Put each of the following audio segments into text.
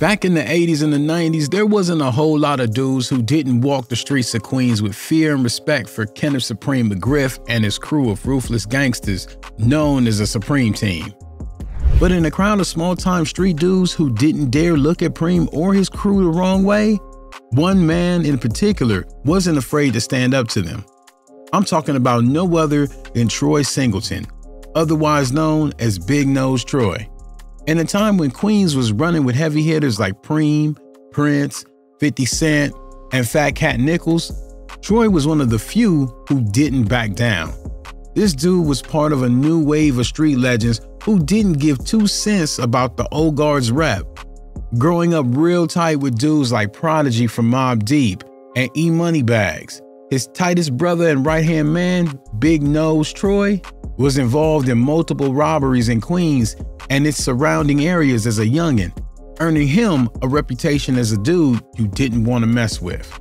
Back in the 80s and the 90s, there wasn't a whole lot of dudes who didn't walk the streets of Queens with fear and respect for Kenneth Supreme McGriff and his crew of ruthless gangsters known as the Supreme Team. But in a crowd of small time street dudes who didn't dare look at Preem or his crew the wrong way, one man in particular wasn't afraid to stand up to them. I'm talking about no other than Troy Singleton, otherwise known as Big Nose Troy. In a time when Queens was running with heavy hitters like Preem, Prince, 50 Cent, and Fat Cat Nichols, Troy was one of the few who didn't back down. This dude was part of a new wave of street legends who didn't give two cents about the old guard's rep. Growing up real tight with dudes like Prodigy from Mobb Deep and E Money Bags, his tightest brother and right hand man, Big Nose Troy, was involved in multiple robberies in Queens and its surrounding areas as a youngin', earning him a reputation as a dude you didn't want to mess with.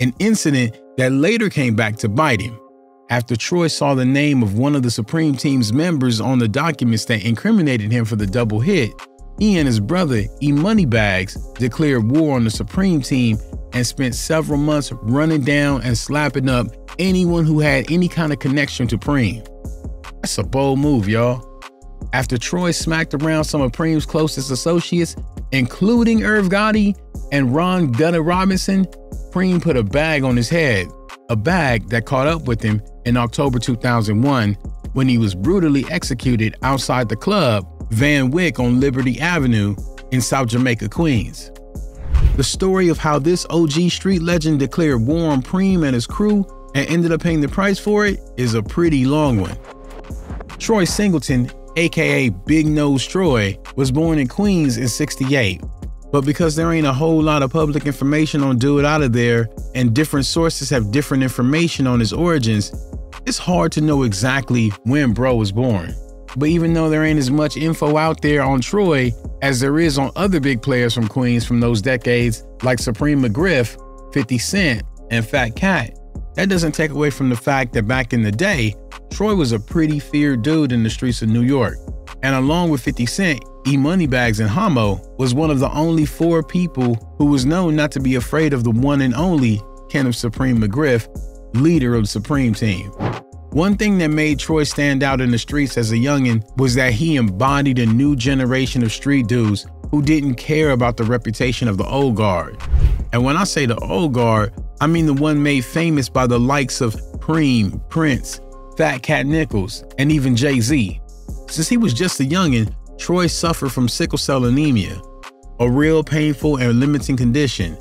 An incident that later came back to bite him after Troy saw the name of one of the Supreme Team's members on the documents that incriminated him for the double hit. He and his brother, E Moneybags, declared war on the Supreme Team and spent several months running down and slapping up anyone who had any kind of connection to Preem. That's a bold move, y'all. After Troy smacked around some of Preem's closest associates, including Irv Gotti and Ron Gunner Robinson, Preem put a bag on his head, a bag that caught up with him in October 2001 when he was brutally executed outside the club Van Wyck on Liberty Avenue in South Jamaica, Queens. The story of how this OG street legend declared war on Preem and his crew and ended up paying the price for it is a pretty long one. Troy Singleton aka Big Nose Troy, was born in Queens in 68. But because there ain't a whole lot of public information on Do It Out of There, and different sources have different information on his origins, it's hard to know exactly when Bro was born. But even though there ain't as much info out there on Troy as there is on other big players from Queens from those decades, like Supreme McGriff, 50 Cent, and Fat Cat, that doesn't take away from the fact that back in the day, Troy was a pretty feared dude in the streets of New York. And along with 50 Cent, E Moneybags and Hamo was one of the only four people who was known not to be afraid of the one and only Kenneth Supreme McGriff, leader of the Supreme Team. One thing that made Troy stand out in the streets as a youngin' was that he embodied a new generation of street dudes who didn't care about the reputation of the old guard. And when I say the old guard, I mean the one made famous by the likes of Preem, Prince, Fat Cat Nichols, and even Jay Z. Since he was just a youngin', Troy suffered from sickle cell anemia, a real painful and limiting condition.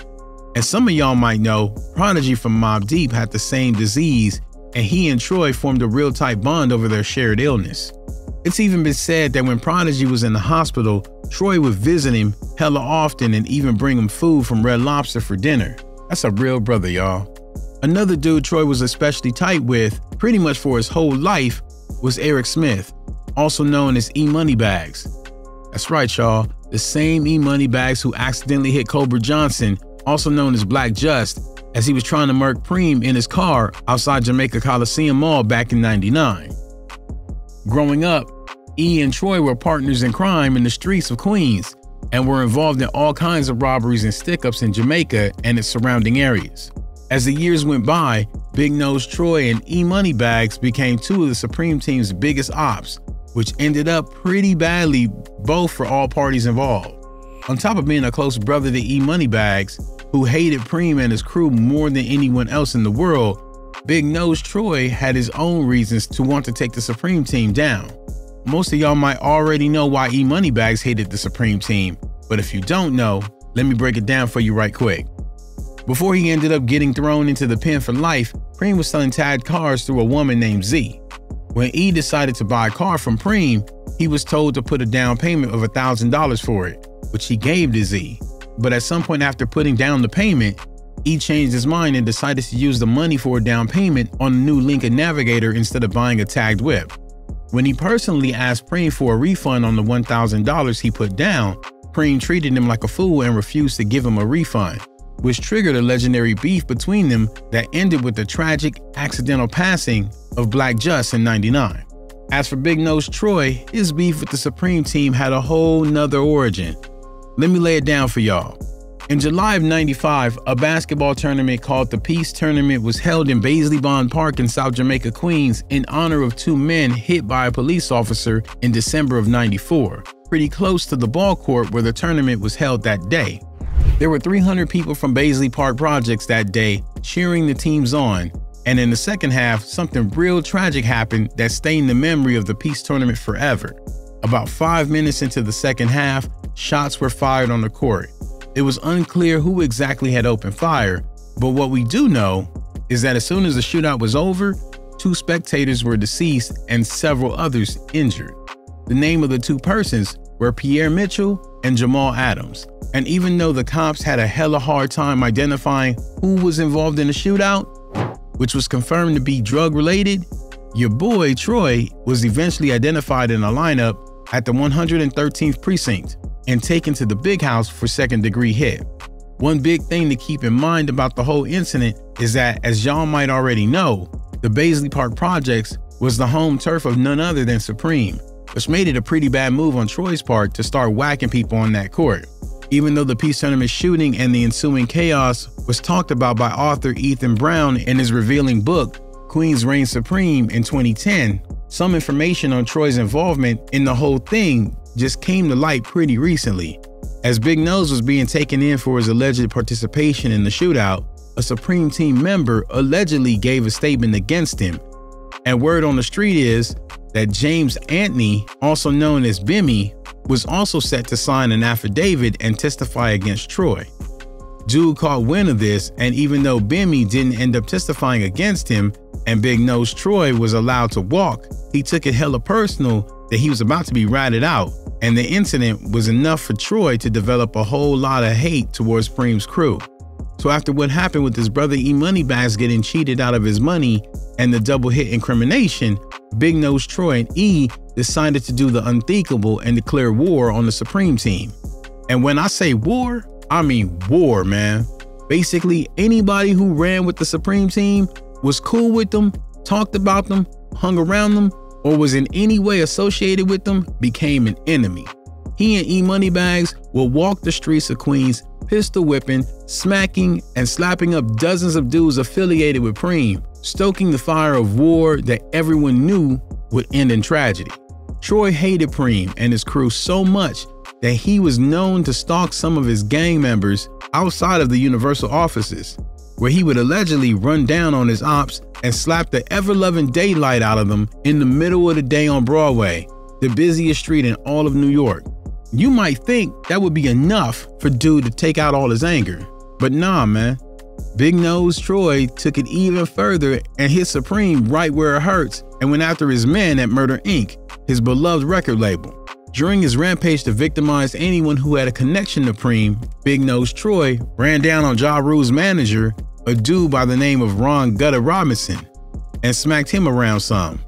And some of y'all might know, Prodigy from Mobb Deep had the same disease, and he and Troy formed a real tight bond over their shared illness. It's even been said that when Prodigy was in the hospital, Troy would visit him hella often and even bring him food from Red Lobster for dinner. That's a real brother, y'all. Another dude Troy was especially tight with, pretty much for his whole life, was Eric Smith, also known as E Moneybags. That's right, y'all. The same E Moneybags who accidentally hit Cobra Johnson, also known as Black Just, as he was trying to murk Preem in his car outside Jamaica Coliseum Mall back in 99. Growing up, E and Troy were partners in crime in the streets of Queens and were involved in all kinds of robberies and stick ups in Jamaica and its surrounding areas. As the years went by, Big Nose Troy and E Moneybags became two of the Supreme Team's biggest ops, which ended up pretty badly both for all parties involved. On top of being a close brother to E Moneybags, who hated Preem and his crew more than anyone else in the world, Big Nose Troy had his own reasons to want to take the Supreme Team down. Most of y'all might already know why E Moneybags hated the Supreme Team, but if you don't know, let me break it down for you right quick. Before he ended up getting thrown into the pen for life, Preem was selling tagged cars through a woman named Z. When E decided to buy a car from Preem, he was told to put a down payment of $1,000 for it, which he gave to Z. But at some point after putting down the payment, he changed his mind and decided to use the money for a down payment on a new Lincoln Navigator instead of buying a tagged whip. When he personally asked Preem for a refund on the $1,000 he put down, Preem treated him like a fool and refused to give him a refund which triggered a legendary beef between them that ended with the tragic accidental passing of Black Just in 99. As for Big Nose Troy, his beef with the Supreme Team had a whole nother origin. Let me lay it down for y'all. In July of 95, a basketball tournament called the Peace Tournament was held in Baisley Pond Park in South Jamaica, Queens, in honor of two men hit by a police officer in December of 94, pretty close to the ball court where the tournament was held that day. There were 300 people from Baisley Park Projects that day cheering the teams on, and in the second half, something real tragic happened that stained the memory of the Peace Tournament forever. About five minutes into the second half, shots were fired on the court. It was unclear who exactly had opened fire, but what we do know is that as soon as the shootout was over, two spectators were deceased and several others injured. The name of the two persons were Pierre Mitchell and Jamal Adams. And even though the cops had a hella hard time identifying who was involved in the shootout, which was confirmed to be drug related, your boy Troy was eventually identified in a lineup at the 113th precinct and taken to the big house for second degree hit. One big thing to keep in mind about the whole incident is that, as y'all might already know, the Baisley Park Projects was the home turf of none other than Supreme, which made it a pretty bad move on Troy's part to start whacking people on that court. Even though the Peace Tournament shooting and the ensuing chaos was talked about by author Ethan Brown in his revealing book, Queens Reign Supreme, in 2010, some information on Troy's involvement in the whole thing just came to light pretty recently. As Big Nose was being taken in for his alleged participation in the shootout, a Supreme Team member allegedly gave a statement against him. And word on the street is that James Anthony, also known as Bimmy, was also set to sign an affidavit and testify against Troy. Dude caught wind of this, and even though Bimmy didn't end up testifying against him and Big Nose Troy was allowed to walk, he took it hella personal that he was about to be ratted out and the incident was enough for Troy to develop a whole lot of hate towards Supreme's crew. So after what happened with his brother E Moneybags getting cheated out of his money and the double hit incrimination, Big Nose Troy and E decided to do the unthinkable and declare war on the Supreme team. And when I say war, I mean war, man. Basically, anybody who ran with the Supreme team was cool with them, talked about them, hung around them, or was in any way associated with them became an enemy. He and E Moneybags will walk the streets of Queens, pistol whipping, smacking, and slapping up dozens of dudes affiliated with Preem, stoking the fire of war that everyone knew would end in tragedy. Troy hated Preem and his crew so much that he was known to stalk some of his gang members outside of the Universal offices, where he would allegedly run down on his ops and slap the ever loving daylight out of them in the middle of the day on Broadway, the busiest street in all of New York. You might think that would be enough for dude to take out all his anger, but nah, man. Big Nose Troy took it even further and hit Supreme right where it hurts and went after his men at Murder Inc., his beloved record label. During his rampage to victimize anyone who had a connection to Preem, Big Nose Troy ran down on Ja Rule's manager a dude by the name of Ron Gutter Robinson and smacked him around some.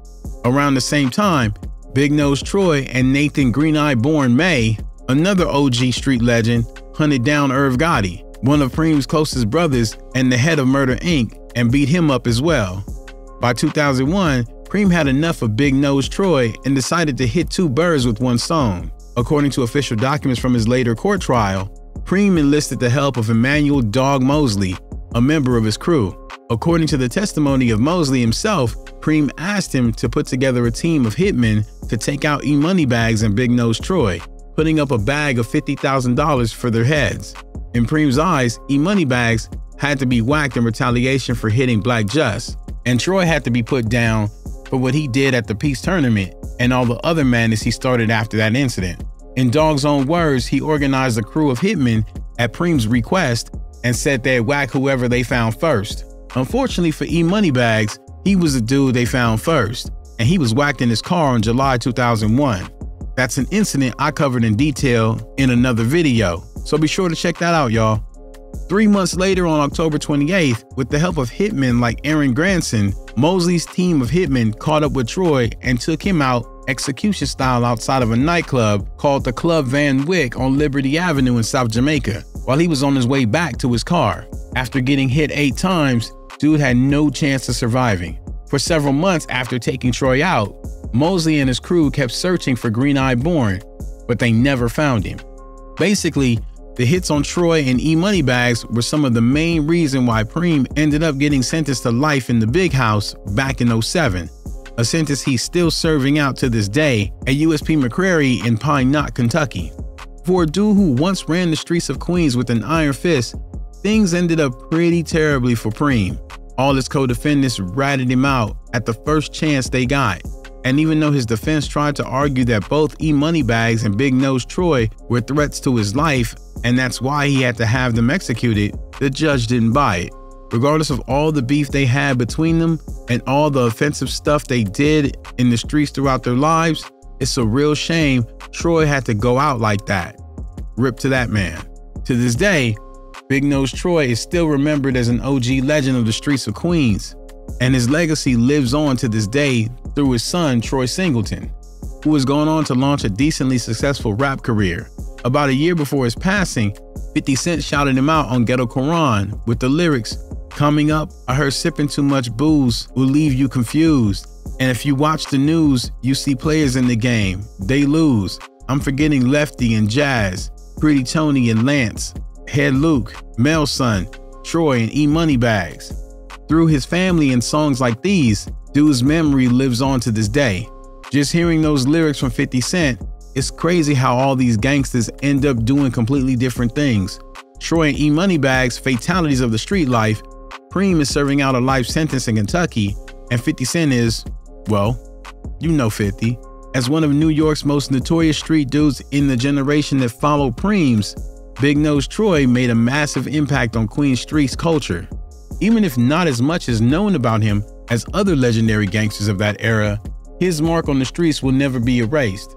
Around the same time, Big Nose Troy and Nathan Green Eye Born May, another OG street legend, hunted down Irv Gotti, one of Preem's closest brothers and the head of Murder Inc., and beat him up as well. By 2001, Preem had enough of Big Nose Troy and decided to hit two birds with one stone. According to official documents from his later court trial, Preem enlisted the help of Emmanuel Dog Mosley, a member of his crew. According to the testimony of Mosley himself, Preem asked him to put together a team of hitmen to take out E Moneybags and Big Nose Troy, putting up a bag of $50,000 for their heads. In Preem's eyes, E Moneybags had to be whacked in retaliation for hitting Black Just, and Troy had to be put down for what he did at the Peace Tournament and all the other madness he started after that incident. In Dog's own words, he organized a crew of hitmen at Preem's request and said they'd whack whoever they found first. Unfortunately for E Moneybags, he was the dude they found first, and he was whacked in his car in July 2001. That's an incident I covered in detail in another video, so be sure to check that out, y'all. Three months later, on October 28th, with the help of hitmen like Aaron Granson, Mosley's team of hitmen caught up with Troy and took him out execution style outside of a nightclub called the Club Van Wyck on Liberty Avenue in South Jamaica while he was on his way back to his car. After getting hit eight times, dude had no chance of surviving. For several months after taking Troy out, Mosley and his crew kept searching for Green Eye Born, but they never found him. Basically, the hits on Troy and E Moneybags were some of the main reason why Preem ended up getting sentenced to life in the big house back in 07, a sentence he's still serving out to this day at USP McCreary in Pine Knot, Kentucky. For a dude who once ran the streets of Queens with an iron fist, things ended up pretty terribly for Preem. All his co-defendants ratted him out at the first chance they got. And even though his defense tried to argue that both E Moneybags and Big Nose Troy were threats to his life, and that's why he had to have them executed, the judge didn't buy it. Regardless of all the beef they had between them and all the offensive stuff they did in the streets throughout their lives, it's a real shame Troy had to go out like that. Rip to that man. To this day, Big Nose Troy is still remembered as an OG legend of the streets of Queens, and his legacy lives on to this day through his son, Troy Singleton, who has gone on to launch a decently successful rap career. About a year before his passing, 50 Cent shouted him out on Ghetto Qu'ran with the lyrics, Coming up, I heard sipping too much booze will leave you confused. And if you watch the news, you see players in the game. They lose. I'm forgetting Lefty and Jazz, Pretty Tony and Lance, Head Luke, Mel Son, Troy, and E Moneybags. Through his family and songs like these, Dude's memory lives on to this day. Just hearing those lyrics from 50 Cent, it's crazy how all these gangsters end up doing completely different things. Troy and E Moneybags' fatalities of the street life Preem is serving out a life sentence in Kentucky, and 50 Cent is, well, you know 50. As one of New York's most notorious street dudes in the generation that followed Preem's, Big Nose Troy made a massive impact on Queens streets culture. Even if not as much is known about him as other legendary gangsters of that era, his mark on the streets will never be erased.